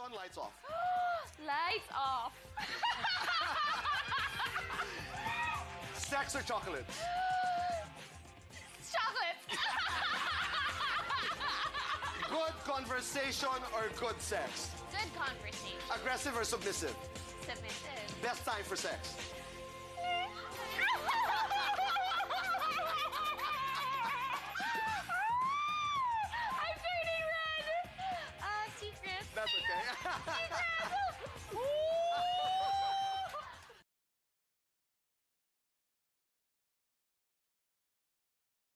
Lights on, lights off. Lights off. Sex or chocolates? Chocolates. Good conversation or good sex? Good conversation. Aggressive or submissive? Submissive. Best time for sex? 是谁呀、啊？